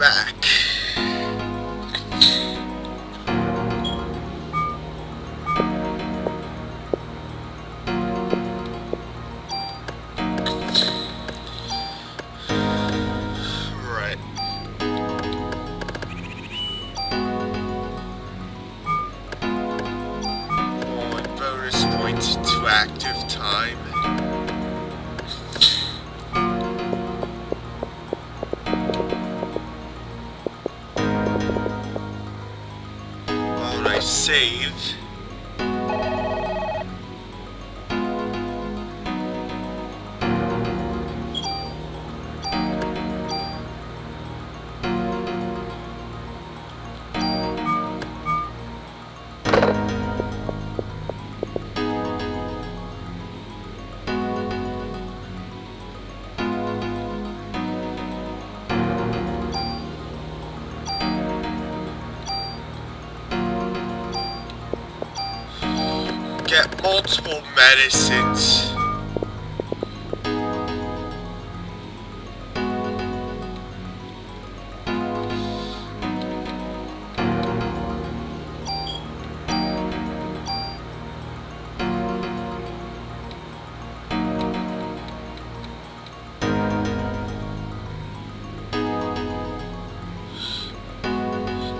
back. While multiple medicines.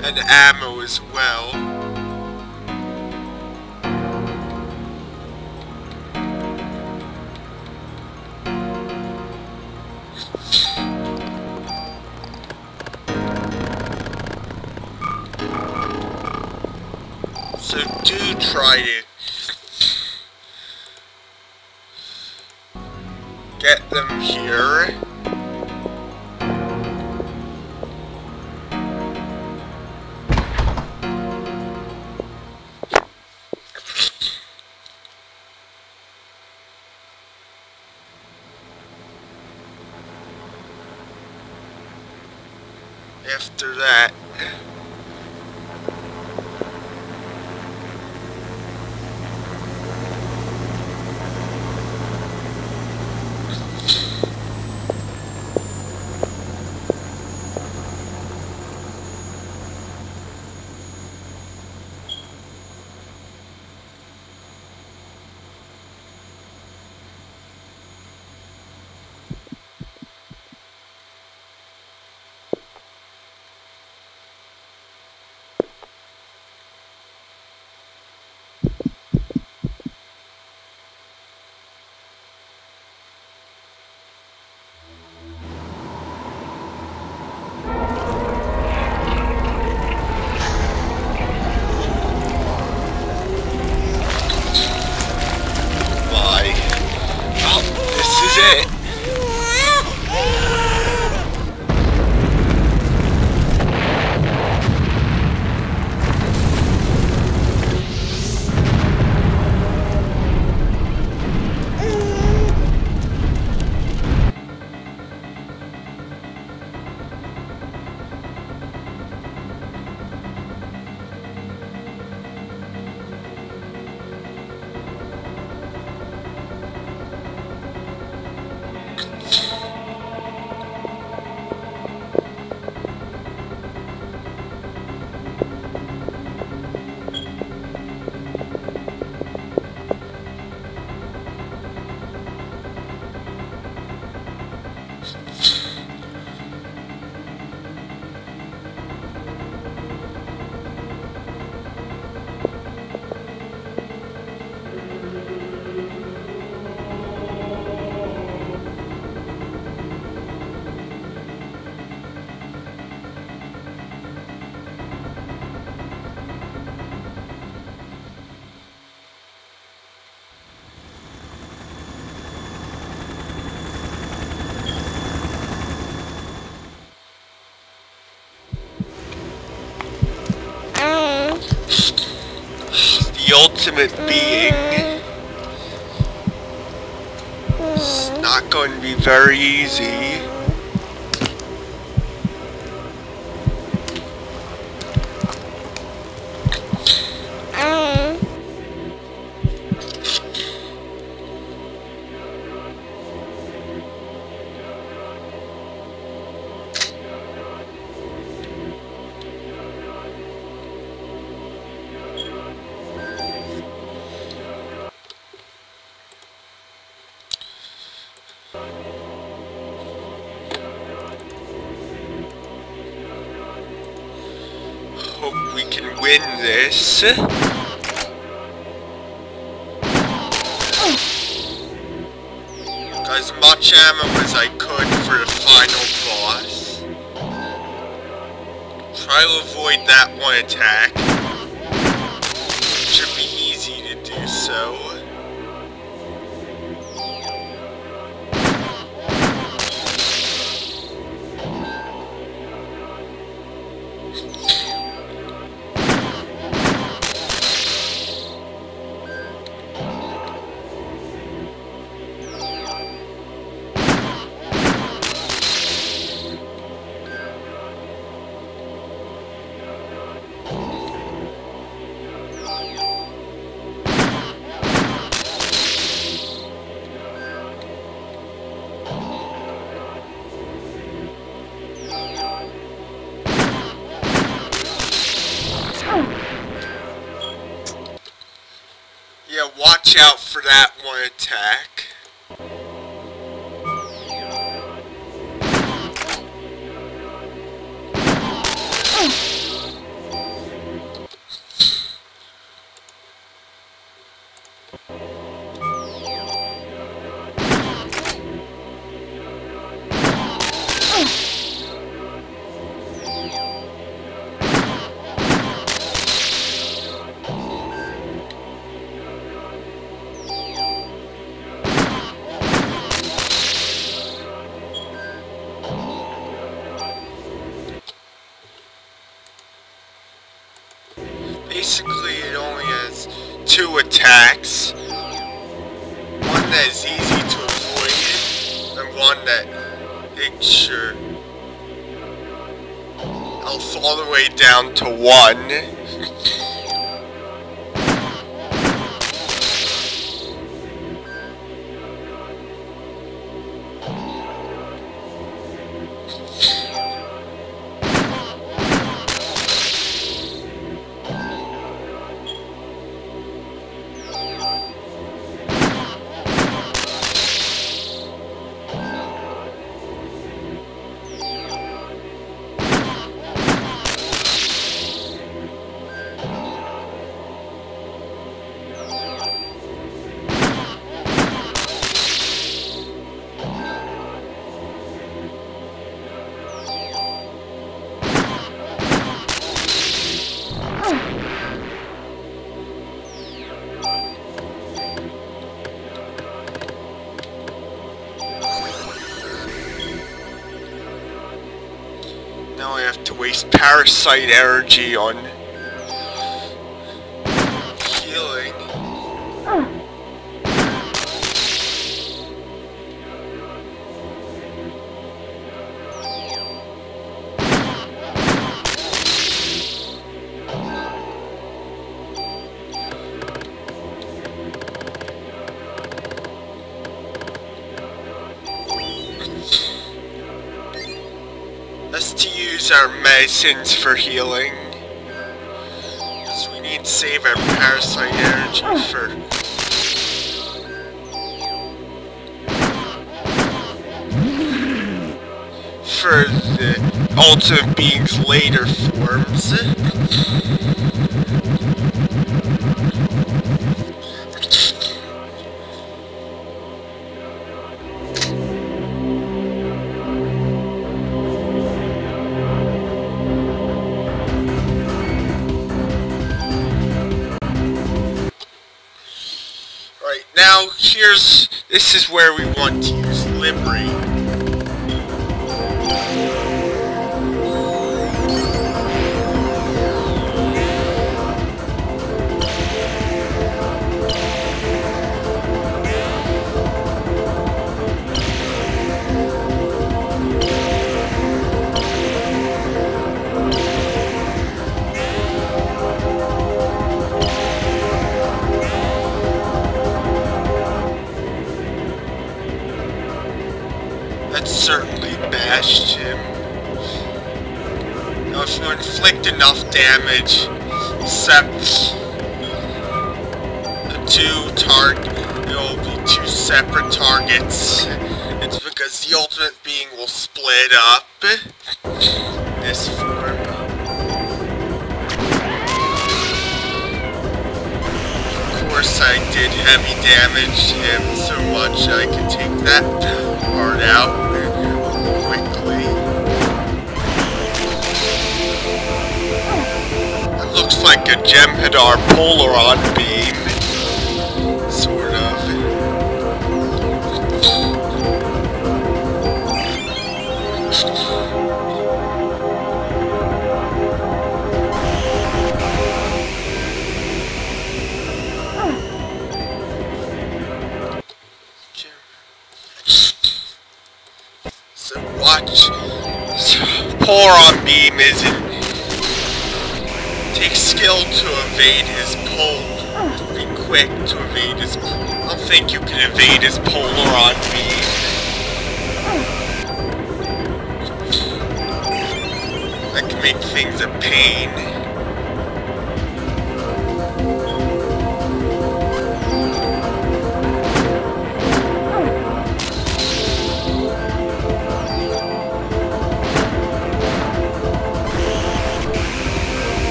And ammo as well. So do try to get them here. After that, this ultimate being. It's not going to be very easy. We can win this. As much ammo as I could for the final boss. Try to avoid that one attack. Should be easy to do so. Watch out for that one attack. Basically, it only has two attacks. One that is easy to avoid, and one that makes sure I'll all the way down to one. parasite energy on use our medicines for healing. Because we need to save our parasite energy oh. for... For the ultimate being's later forms. Now here's... This is where we want to use Liberate. damage except the two target will be two separate targets. It's because the ultimate being will split up this form. Of course I did heavy damage him so much I could take that part out. Looks like a Jem'Hadar Polaron beam. Sort of. So watch. Polaron beam isn't. Skill to evade his pull. Be quick to evade his. I don't think you can evade his Polaron beam. That can make things a pain.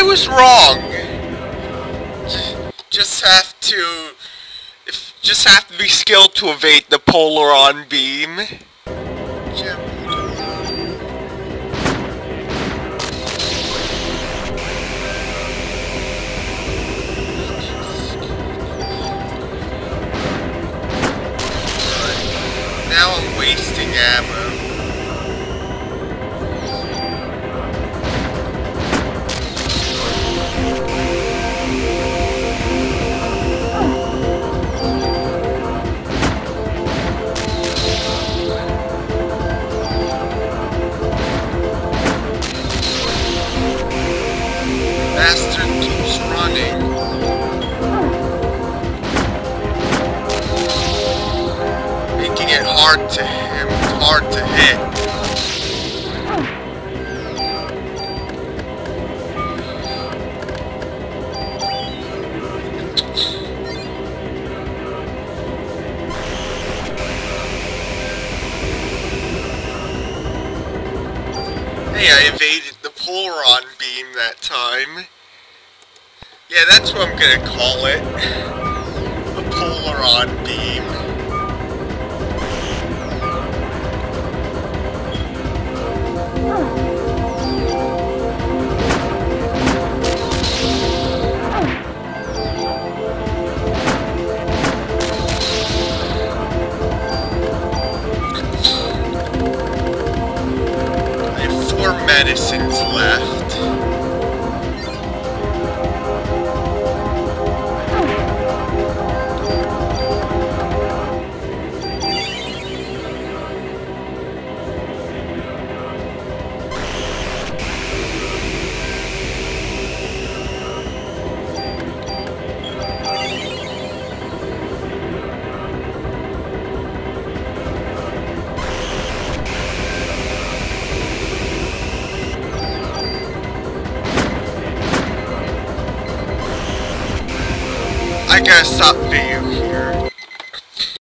I was wrong. Just have to, just have to be skilled to evade the Polaron beam. Now I'm wasting ammo. Yeah, that's what I'm gonna call it. A Polaron beam.